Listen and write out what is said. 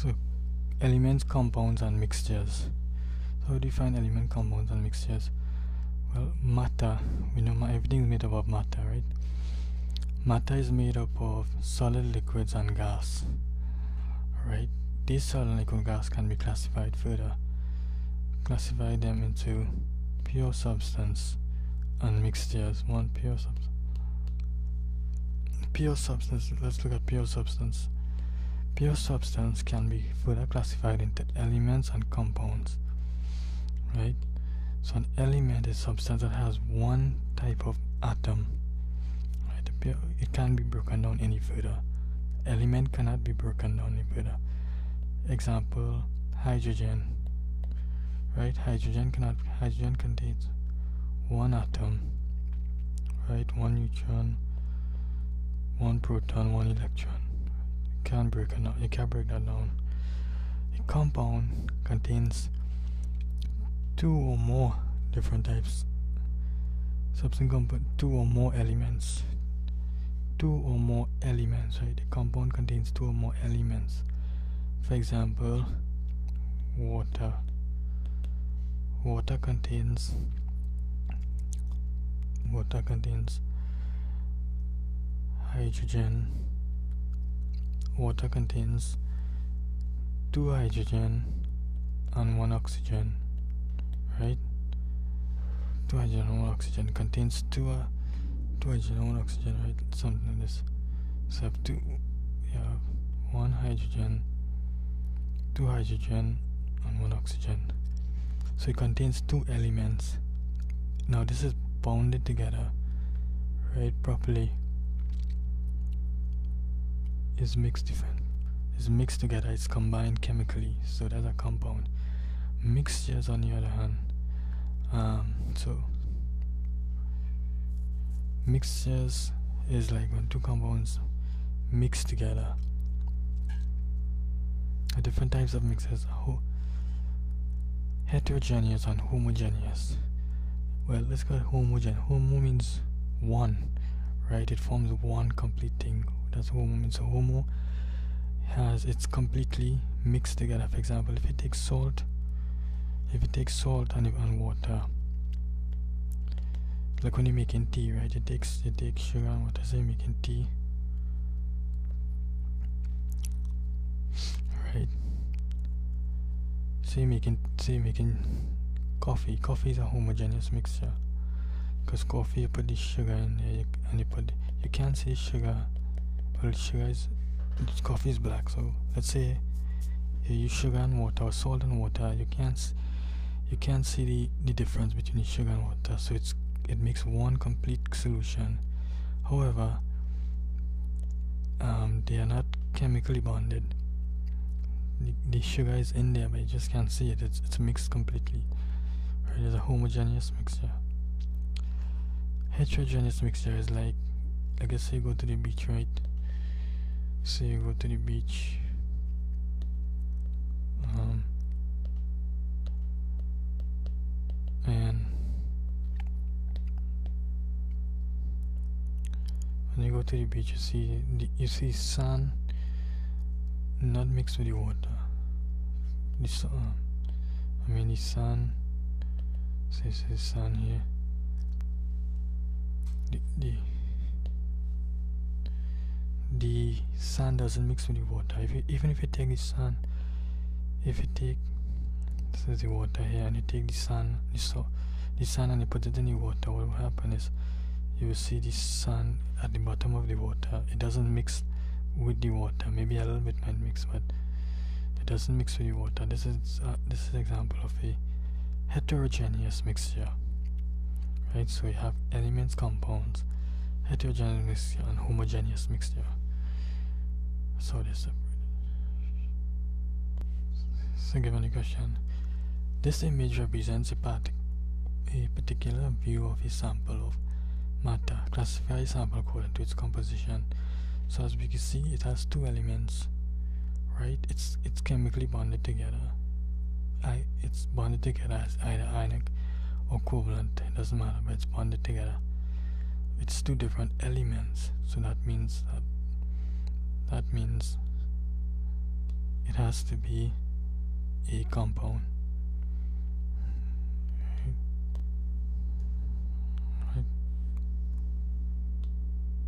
So, elements, compounds, and mixtures. So, how do you find element, compounds, and mixtures? Well, matter, we know everything is made up of matter, right? Matter is made up of solid liquids and gas, right? These solid liquid gas can be classified further. Classify them into pure substance and mixtures. One pure substance. Pure substance, let's look at pure substance. Pure substance can be further classified into elements and compounds, right? So an element is substance that has one type of atom. Right? It can't be broken down any further. Element cannot be broken down any further. Example: hydrogen. Right? Hydrogen cannot. Hydrogen contains one atom. Right? One neutron, one proton, one electron. Can't break it down. You can't break that down. A compound contains two or more different types substance compound two or more elements two or more elements right the compound contains two or more elements for example water water contains water contains hydrogen water contains two hydrogen and one oxygen right? Two hydrogen and one oxygen contains two, uh, two hydrogen and one oxygen, right? Something like this. So have two, you have one hydrogen, two hydrogen, and one oxygen. So it contains two elements. Now this is bounded together, right? Properly. Is mixed different. Is mixed together. It's combined chemically. So that's a compound. Mixtures, on the other hand, um, so mixtures is like when two compounds mix together different types of mixes ho- heterogeneous and homogeneous well let's go homogeneous homo means one right? It forms one complete thing. That's homo means. Homo has it's completely mixed together. For example if you take salt if you take salt and, and water like when you're making tea right? You take you take sugar and water so you're making tea right? So you're making so you're making coffee. Coffee is a homogeneous mixture because coffee you put the sugar in there and you put you can't see sugar well sugar is coffee is black. So let's say you use sugar and water or salt and water you can't you can't see the, the difference between the sugar and water. So it's it makes one complete solution. However um, they are not chemically bonded. The, the, sugar is in there but you just can't see it. It's, it's mixed completely. Right? It's a homogeneous mixture heterogeneous mixture is like like I say you go to the beach right? Say you go to the beach. Um, and when you go to the beach you see the, you see sun not mixed with the water. The sun I mean the sun says the sun here sun doesn't mix with the water. If you, even if you take the sun if you take this is the water here and you take the sun the, so, the sun and you put it in the water what will happen is you will see the sun at the bottom of the water. It doesn't mix with the water. Maybe a little bit might mix but it doesn't mix with the water. This is uh, this is example of a heterogeneous mixture right? So you have elements compounds heterogeneous mixture and homogeneous mixture so separated so given a question this image represents a, part a particular view of a sample of matter. Classify a sample according to its composition. So as we can see, it has two elements, right? It's it's chemically bonded together. I it's bonded together as either ionic or covalent. It doesn't matter, but it's bonded together. It's two different elements, so that means that that means it has to be a compound